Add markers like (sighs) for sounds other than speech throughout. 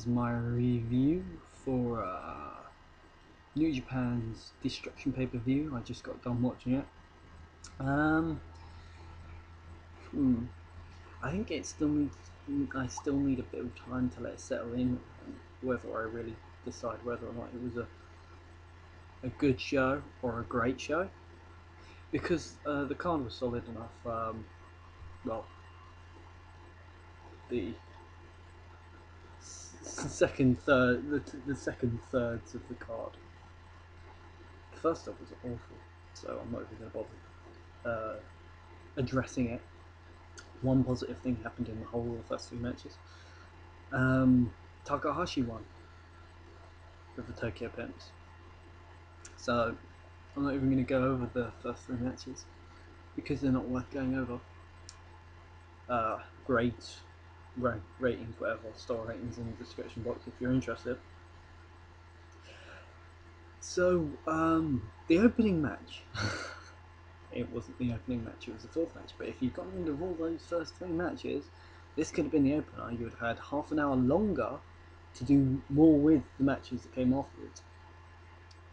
is my review for uh, New Japan's Destruction pay per view. I just got done watching it. Um, hmm, I think it still needs. I still need a bit of time to let it settle in, whether I really decide whether or not it was a a good show or a great show. Because uh, the card was solid enough. Um, well, the second third the, the second thirds of the card. The first stuff was awful, so I'm not even going to bother uh, addressing it. One positive thing happened in the whole of the first three matches. Um, Takahashi won with the Tokyo Pimps. So I'm not even going to go over the first three matches because they're not worth going over. Uh, great ratings, whatever, star ratings in the description box if you're interested. So, um, the opening match. (laughs) it wasn't the opening match, it was the fourth match. But if you'd gotten rid of all those first three matches, this could have been the opener. You would have had half an hour longer to do more with the matches that came afterwards.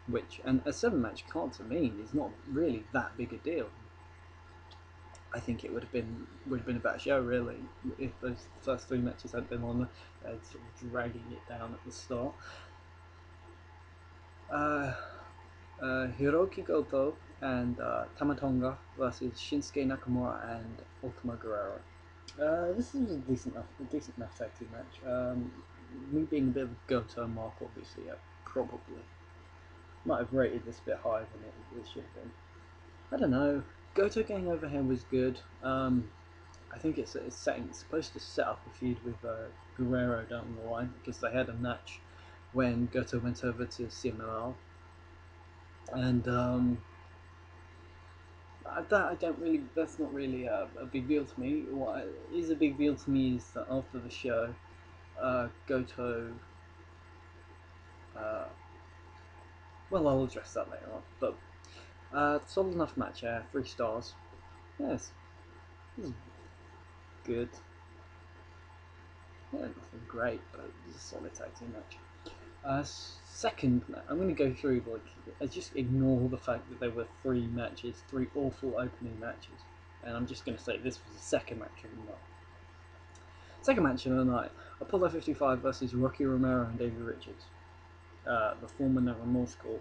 Which, and a seven match card to me is not really that big a deal. I think it would have been would have been a better show really if those first three matches had been on uh, sort of dragging it down at the start. Uh, uh, Hirooki Goto and uh, Tama Tonga versus Shinsuke Nakamura and Ultimo Guerrero. Uh, this is a decent enough, a decent enough tag team match. Um, me being a bit of a Goto mark, obviously, I probably might have rated this a bit higher than it, it should have been. I don't know. Goto getting over here was good. Um, I think it's, it's, setting, it's supposed to set up a feud with uh, Guerrero down the line because they had a match when Goto went over to CMLL. And um, that I don't really, that's not really a, a, big deal to me. What is a big deal to me is that after the show, uh, Goto. Uh, well, I'll address that later on. But uh, solid enough match here, three stars. Yes, good. Yeah, nothing great, but a solid tag team match. Uh, second, I'm going to go through like just ignore the fact that there were three matches, three awful opening matches, and I'm just going to say this was the second match of the night. Second match of the night: Apollo 55 versus Rocky Romero and Davey Richards, uh, the former No Remorse Corps.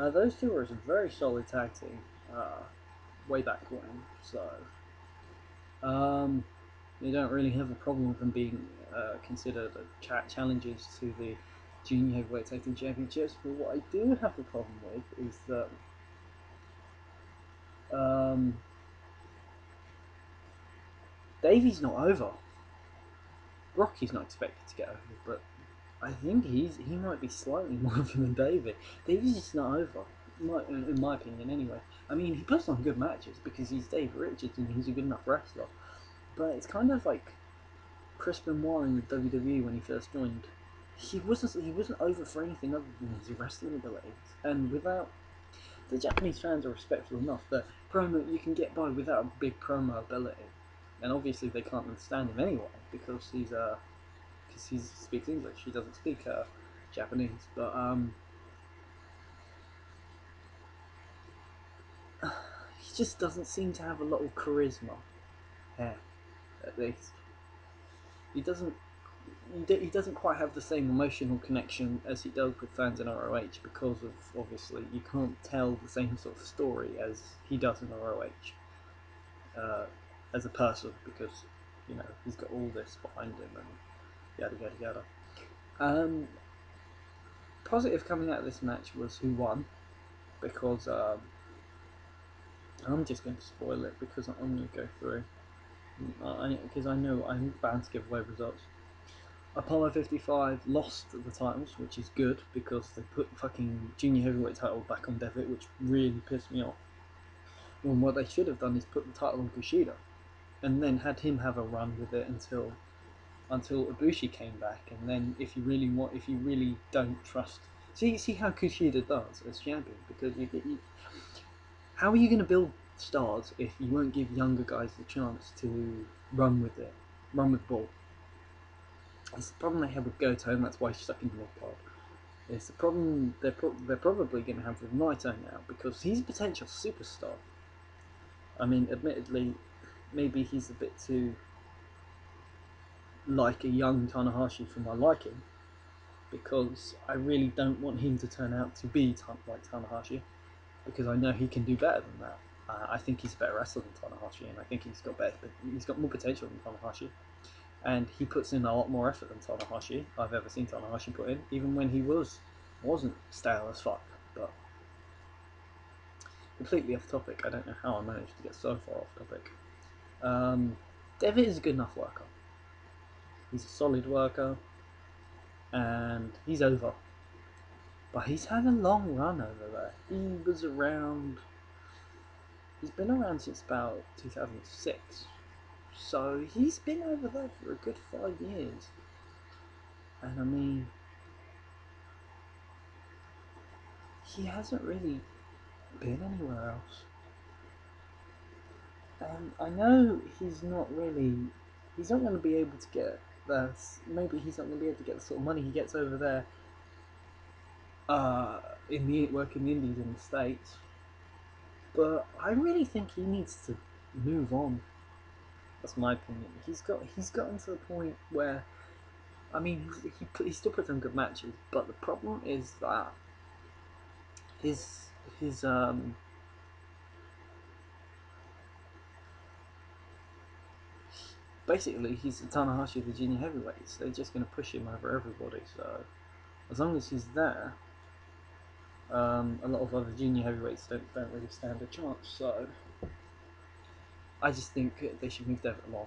Uh, those two were a very solid tag team uh, way back when, so um, don't really have a problem with them being uh, considered cha challenges to the Junior Heavyweight Tag Team Championships. But what I do have a problem with is that um, Davey's not over. Rocky's not expected to get over, but I think he's he might be slightly (laughs) more over than David. David's just not over, in my opinion, anyway. I mean, he puts on good matches because he's David Richards and he's a good enough wrestler. But it's kind of like Chris Benoit in the WWE when he first joined. He wasn't he wasn't over for anything other than his wrestling abilities, and without the Japanese fans are respectful enough that promo you can get by without a big promo ability, and obviously they can't understand him anyway because he's a because he speaks English. He doesn't speak uh, Japanese, but um, (sighs) he just doesn't seem to have a lot of charisma. Here, at least he doesn't. He doesn't quite have the same emotional connection as he does with fans in ROH because of obviously you can't tell the same sort of story as he does in ROH uh, as a person because you know he's got all this behind him and yada yada yada. Um, positive coming out of this match was who won, because um, I'm just going to spoil it because I'm going to go through. Because I, I know I'm bound to give away results. Apollo 55 lost the titles, which is good because they put fucking junior heavyweight title back on Devitt, which really pissed me off. And what they should have done is put the title on Kushida, and then had him have a run with it until until Ibushi came back, and then if you really want, if you really don't trust, see see how Kushida does as champion, because you, you how are you going to build stars if you won't give younger guys the chance to run with it, run with ball? It's the problem they have with Goto, and that's why he's stuck in the mid pod. It's the problem they're, pro- they're probably going to have with Naito now because he's a potential superstar. I mean, admittedly, maybe he's a bit too like a young Tanahashi for my liking because I really don't want him to turn out to be like Tanahashi because I know he can do better than that. Uh, I think he's a better wrestler than Tanahashi, and I think he's got better, he's got more potential than Tanahashi, and he puts in a lot more effort than Tanahashi I've ever seen Tanahashi put in, even when he was wasn't stale as fuck. But completely off topic. I don't know how I managed to get so far off topic. Um, Devitt is a good enough worker. He's a solid worker, and he's over. But he's had a long run over there. He was around. He's been around since about 2006. So he's been over there for a good five years. And I mean, he hasn't really been anywhere else. And I know he's not really. He's not going to be able to get Maybe he's not going to be able to get the sort of money he gets over there uh, in the work in the Indies in the States. But I really think he needs to move on. That's my opinion. He's got he's gotten to the point where, I mean, he, he still puts on good matches, but the problem is that his his um basically he's Tanahashi of the junior heavyweights. They're just going to push him over everybody. So as long as he's there, um, a lot of other junior heavyweights don't don't really stand a chance. So I just think they should move Devitt along.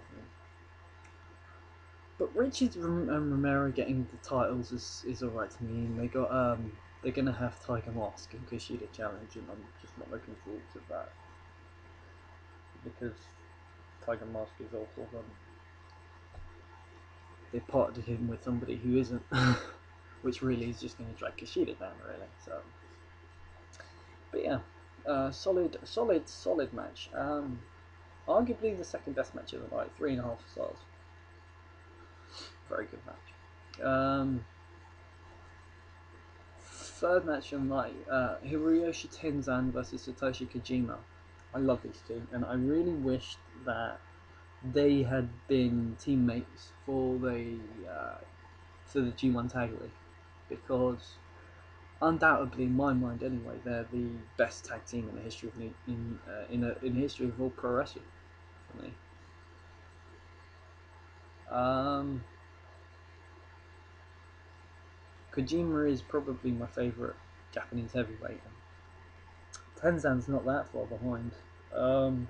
But Richards and Romero getting the titles is, is alright to me. And they got um they're gonna have Tiger Mask and Kushida challenge, and I'm just not looking forward to that because Tiger Mask is awful. um they partnered him with somebody who isn't, (laughs) which really is just going to drag Kushida down, really. So, but yeah, uh, solid, solid, solid match. Um, arguably the second best match of the night, three and a half stars. Very good match. Um, third match of the night, uh, Hiroyoshi Tenzan versus Satoshi Kojima. I love these two, and I really wished that they had been teammates for the uh, for the G1 Tag League because undoubtedly, in my mind anyway, they're the best tag team in the history of in uh, in, a, in the history of all pro wrestling for me. Um, Kojima is probably my favourite Japanese heavyweight. Tenzan's not that far behind. Um,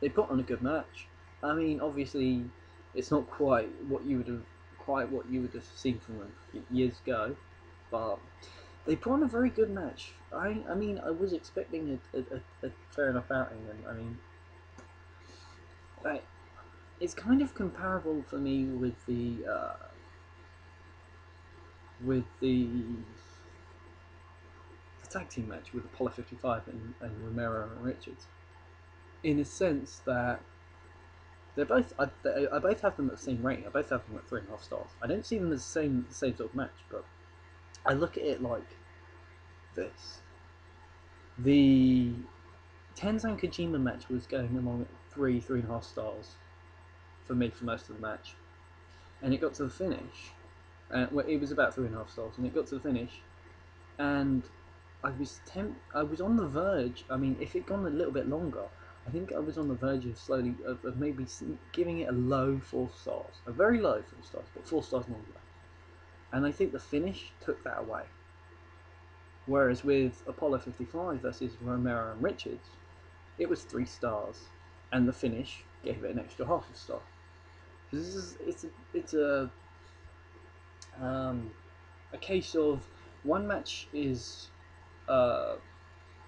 they put on a good match. I mean, obviously, it's not quite what you would have quite what you would have seen from them years ago, but they put on a very good match. I I mean, I was expecting a, a, a fair enough outing, and I mean, like, it's kind of comparable for me with the uh, with the, the tag team match with Apollo 55 and, and Romero and Richards in a sense that they're both I, I both have them at the same rating. I both have them at three and a half stars. I don't see them as the same the same sort of match, but I look at it like this. The Tenzan Kojima match was going along at three, three and a half stars for me for most of the match. And it got to the finish. Uh, well, it was about three and a half stars, and it got to the finish, and I was temp- I was on the verge. I mean, if it had gone a little bit longer, I think I was on the verge of slowly of, of maybe giving it a low four stars, a very low four stars, but four stars nonetheless. And I think the finish took that away. Whereas with Apollo 55 versus Romero and Richards, it was three stars, and the finish gave it an extra half a star. This is it's a it's a um, a case of one match is uh,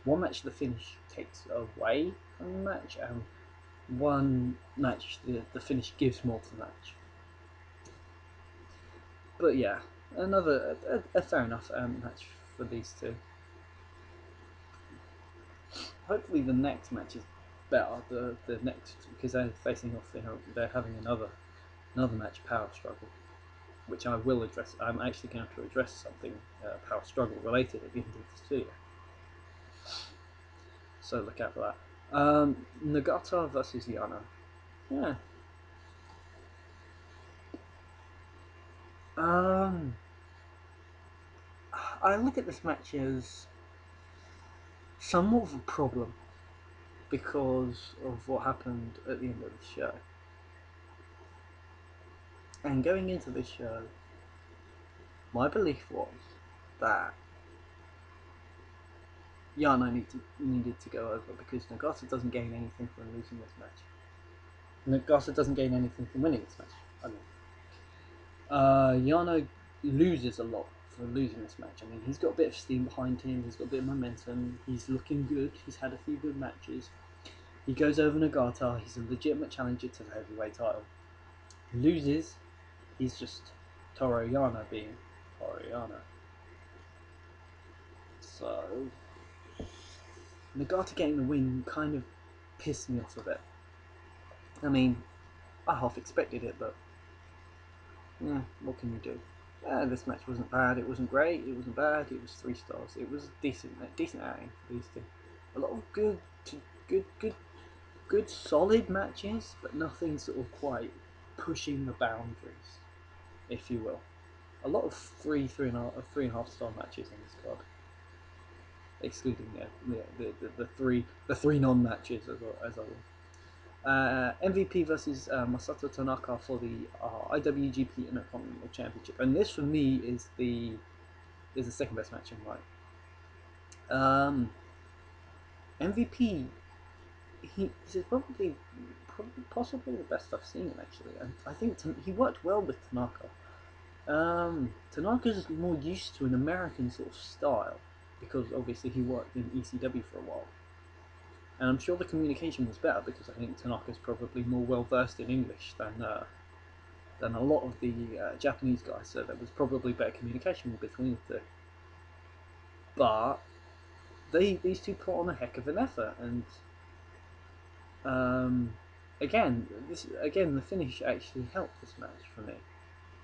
one match the finish takes away from the match, and one match the, the finish gives more to the match. But yeah, another a, a fair enough um, match for these two. Hopefully, the next match is better. The the next because they're facing off, they're, they're having another another match, power struggle. which I will address. I'm actually going to address something uh, power struggle related at the end of this video. So look out for that. Um, Nagata versus Yano. Yeah. Um, I look at this match as somewhat of a problem because of what happened at the end of the show. And going into this show, my belief was that Yano need to, needed to go over because Nagata doesn't gain anything from losing this match. Nagata doesn't gain anything from winning this match. I mean, uh, Yano loses a lot for losing this match. I mean, he's got a bit of steam behind him. He's got a bit of momentum. He's looking good. He's had a few good matches. He goes over Nagata. He's a legitimate challenger to the heavyweight title. He loses. He's just Toru Yano being Toru Yano. So Nagata getting the win kind of pissed me off a bit. I mean, I half expected it, but yeah, what can you do? Uh, this match wasn't bad. It wasn't great. It wasn't bad. It was three stars. It was decent, decent outing for these two. A lot of good, good, good, good, solid matches, but nothing sort of quite pushing the boundaries, if you will. A lot of three, three and a three and a half star matches on this card, excluding the, the, the, the three, the three non matches as well, as I will. Uh, MVP versus uh, Masato Tanaka for the uh, IWGP Intercontinental Championship, and this for me is the is the second best match in right. Um, MVP, he is probably probably possibly the best I've seen actually, and I think he worked well with Tanaka. Um, Tanaka's more used to an American sort of style because obviously he worked in ECW for a while. And I'm sure the communication was better because I think Tanaka's probably more well versed in English than uh, than a lot of the uh, Japanese guys, so there was probably better communication between the two. But they these two put on a heck of an effort, and um, again, this again the finish actually helped this match for me.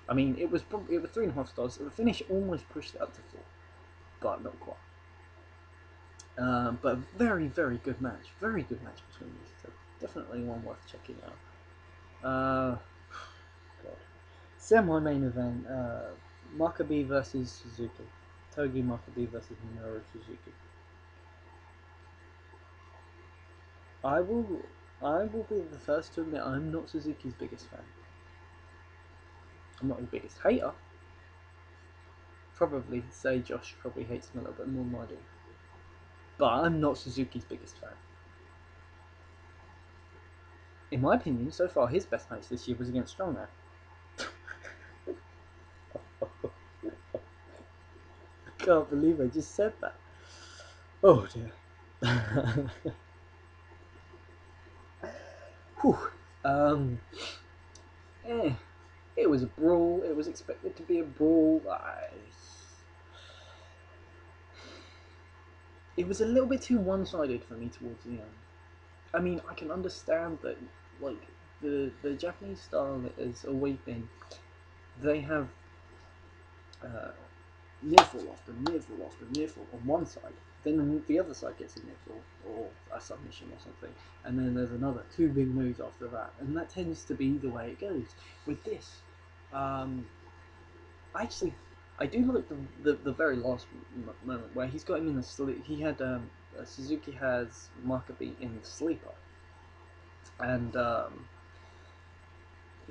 I mean, it was it was three and a half stars. The finish almost pushed it up to four, but not quite. Um, but very, very good match. Very good match between these two. Definitely one worth checking out. Uh, God. Semi main event uh, Makabe versus Suzuki. Togi Makabe versus Minoru Suzuki. I will I will be the first to admit I'm not Suzuki's biggest fan. I'm not his biggest hater. Probably say Josh probably hates him a little bit more than I do but I'm not Suzuki's biggest fan. In my opinion, so far his best match this year was against Strongman. I (laughs) can't believe I just said that. Oh dear. (laughs) Whew. Um. Eh. It was a brawl. It was expected to be a brawl. I it was a little bit too one-sided for me towards the end. I mean, I can understand that, like the the Japanese style has always been, they have uh, near fall after near fall after near fall on one side, then the other side gets a fall or a submission or something, and then there's another two big moves after that, and that tends to be the way it goes. With this, um, I actually I do like the, the, the very last moment where he's got him in the sleep. He had um, uh, Suzuki has Makabe in the sleeper, and um,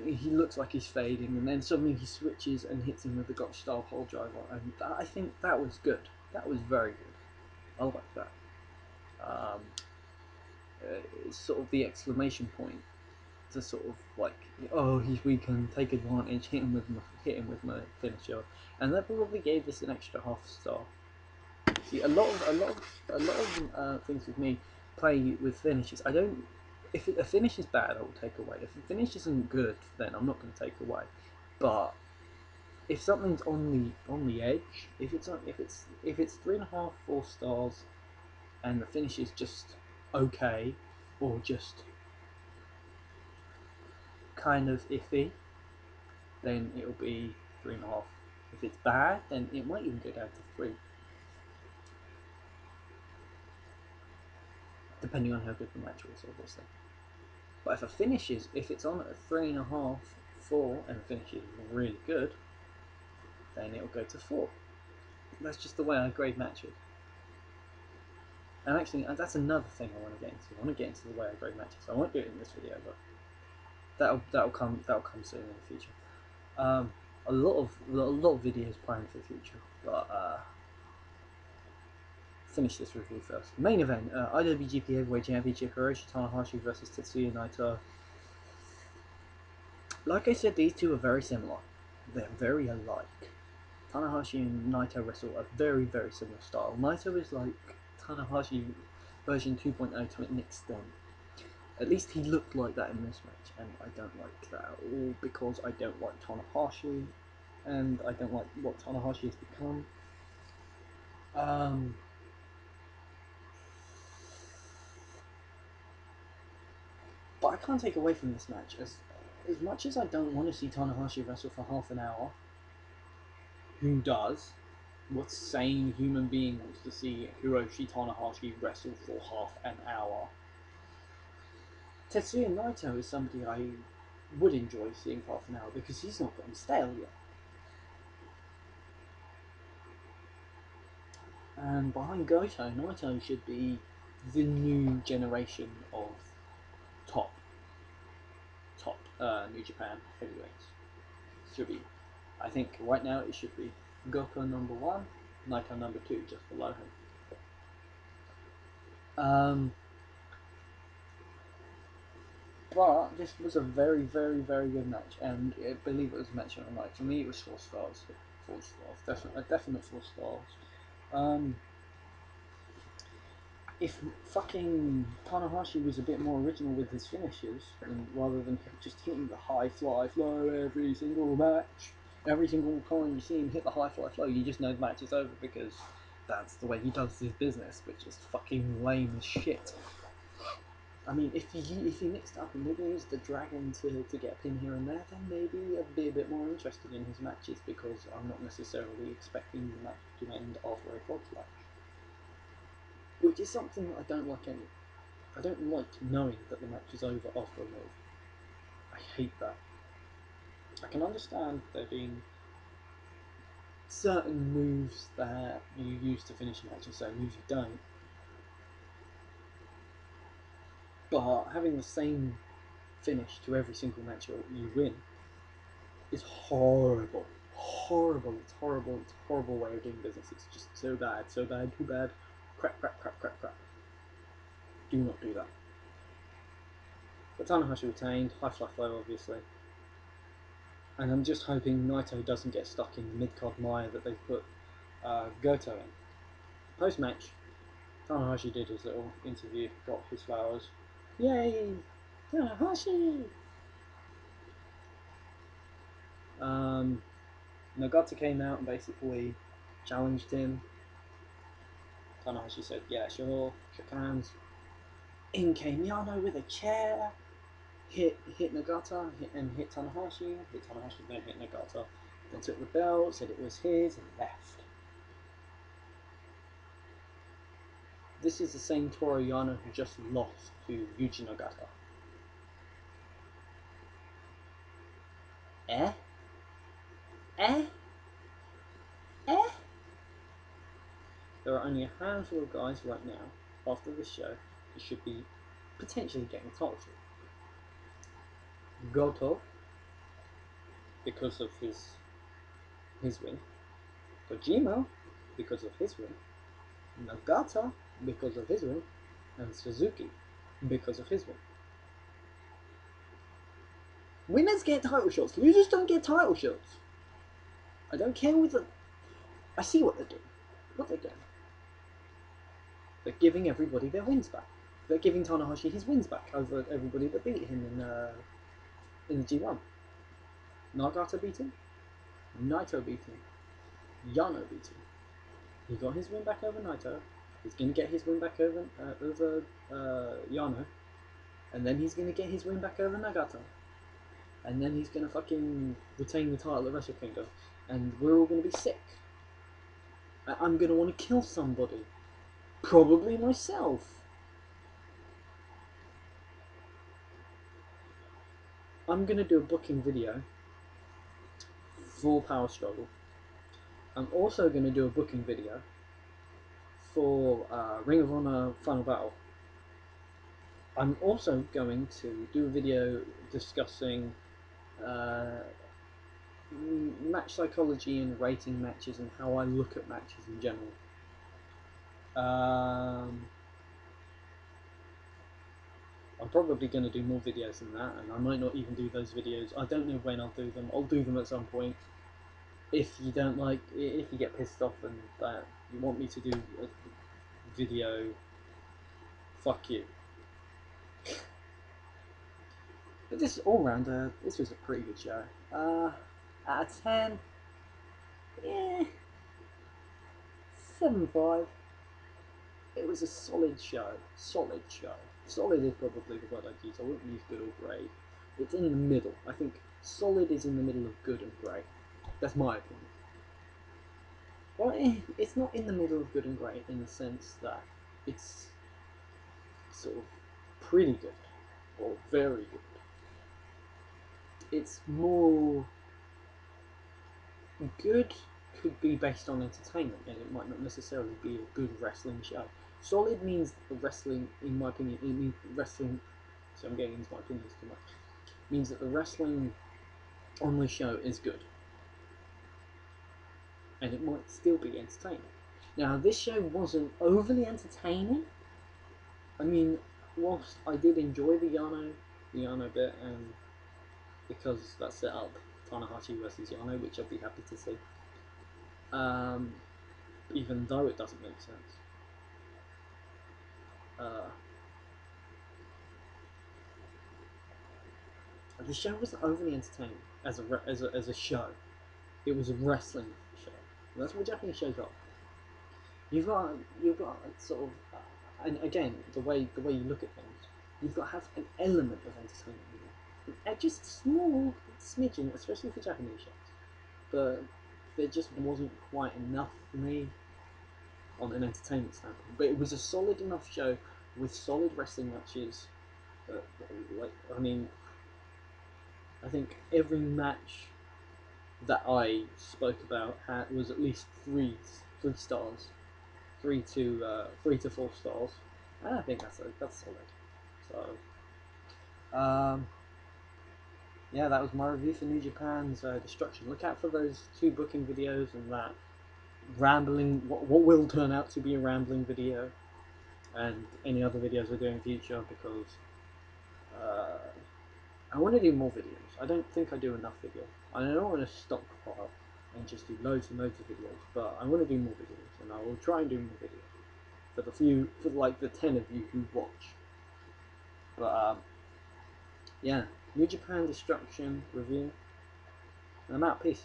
he looks like he's fading, and then suddenly he switches and hits him with the Gotch style pile driver, and that, I think that was good. That was very good. I like that. Um, uh, it's sort of the exclamation point to sort of like, oh, he's weak and take advantage, hit him with my, hit him with my finisher, and that probably gave this an extra half star. See, a lot of a lot of a lot of uh, things with me play with finishes. I don't. If a finish is bad, I will take away. If a finish isn't good, then I'm not going to take away. But if something's on the on the edge, if it's if it's if it's three and a half, four stars, and the finish is just okay, or just kind of iffy, then it'll be three and a half. If it's bad, then it might even go down to three. Depending on how good the match was, obviously. But if a finish is, if it's on at three and a half, four, and finish is really good, then it'll go to four. That's just the way I grade matches. And actually, that's another thing I want to get into. I want to get into the way I grade matches. I won't do it in this video, but that'll that'll come that'll come soon in the future. Um, a lot of a lot of videos planned for the future, but uh, finish this review first. Main event: uh, IWGP Heavyweight Championship Hiroshi Tanahashi versus Tetsuya Naito. Like I said, these two are very similar. They're very alike. Tanahashi and Naito wrestle a very very similar style. Naito is like Tanahashi version 2.0 to an extent. At least he looked like that in this match, and I don't like that at all because I don't like Tanahashi, and I don't like what Tanahashi has become. Um, but I can't take away from this match as as much as I don't want to see Tanahashi wrestle for half an hour. Who does? What sane human being wants to see Hiroshi Tanahashi wrestle for half an hour? Tetsuya Naito is somebody I would enjoy seeing for half an hour because he's not gotten stale yet. And behind Goto, Naito should be the new generation of top, top uh, New Japan heavyweights. Should be. I think right now it should be Goto number one, Naito number two, just below him. Um, but this was a very, very, very good match, and I believe it was match of the. For me, it was four stars. Four stars, definitely, a definite four stars. Um, if fucking Tanahashi was a bit more original with his finishes, and rather than just hitting the high fly flow every single match, every single time you see him hit the high fly flow, you just know the match is over because that's the way he does his business, which is fucking lame as shit. I mean, if he if he mixed up and maybe used the dragon to, to get a pin here and there, then maybe I'd be a bit more interested in his matches because I'm not necessarily expecting the match to end after a frog splash. Which is something that I don't like any. I don't like knowing that the match is over after a move. I hate that. I can understand there being certain moves that you use to finish a match and certain moves you don't. But having the same finish to every single match you win is horrible. Horrible. It's horrible. It's a horrible way of doing business. It's just so bad, so bad, too bad. Crap, crap, crap, crap, crap. Do not do that. But Tanahashi retained, high fly flow obviously. And I'm just hoping Naito doesn't get stuck in the mid-card mire that they've put uh, Goto in. Post match, Tanahashi did his little interview, got his flowers. Yay! Tanahashi! Um, Nagata came out and basically challenged him. Tanahashi said, yeah, sure, shook hands. In came Yano with a chair hit hit Nagata hit, and hit Tanahashi, hit Tanahashi, then hit Nagata, then took the belt, said it was his, and left. This is the same Toru Yano who just lost to Yuji Nagata. Eh? Eh? Eh? There are only a handful of guys right now, after this show, who should be potentially getting title shot. Goto because of his his win, Kojima because of his win, Nagata because of his win, and Suzuki because of his win. Winners get title shots, losers don't get title shots. I don't care with the. I see what they're doing. What they're doing. They're giving everybody their wins back. They're giving Tanahashi his wins back over everybody that beat him in uh, in the G1. Nagata beat him. Naito beat him. Yano beat him. He got his win back over Naito. He's going to get his win back over uh, over uh, Yano. And then he's going to get his win back over Nagata. And then he's going to fucking retain the title at Wrestle Kingdom. and we're all going to be sick. I- I'm going to want to kill somebody, probably myself. I'm going to do a booking video for Power Struggle. I'm also going to do a booking video for uh, Ring of Honor Final Battle. I'm also going to do a video discussing uh, match psychology and rating matches and how I look at matches in general. Um, I'm probably going to do more videos than that, and I might not even do those videos. I don't know when I'll do them. I'll do them at some point. If you don't like, if you get pissed off and that you want me to do a video, fuck you. But this all round, uh, this was a pretty good show. Uh, out of ten, yeah, seven five. It was a solid show. Solid show. Solid is probably the word I'd use. I wouldn't use good or great. It's in the middle. I think solid is in the middle of good and great. That's my opinion. Well, eh, it's not in the middle of good and great in the sense that it's sort of pretty good or very good. It's more good could be based on entertainment and it might not necessarily be a good wrestling show. Solid means the wrestling, in my opinion, it means wrestling. So I'm getting into my opinions too much. Means that the wrestling on the show is good, and it might still be entertaining. Now, this show wasn't overly entertaining. I mean, whilst I did enjoy the Yano, the Yano bit, and because that set up Tanahashi versus Yano, which I'd be happy to see. Um, even though it doesn't make sense. Uh, the show wasn't overly entertaining as a, as a as a show. It was a wrestling that's what Japanese shows are. You've got you've got sort of, uh, and again the way the way you look at things, you've got to have an element of entertainment. in it. And just small smidgen, especially for Japanese shows. But there just wasn't quite enough for me on an entertainment standpoint. But it was a solid enough show with solid wrestling matches. Uh, like I mean, I think every match that I spoke about had was at least three three stars, three to uh, three to four stars. And I think that's a, that's solid. So, um, yeah, that was my review for New Japan's uh, Destruction. Look out for those two booking videos and that rambling, what, what will turn out to be a rambling video, and any other videos we're doing in future because uh, I want to do more videos. I don't think I do enough videos. I don't want to stockpile and just do loads and loads of videos, but I want to do more videos, and I will try and do more videos for the few, for like the ten of you who watch. But um, yeah, New Japan Destruction review. And I'm out. Peace.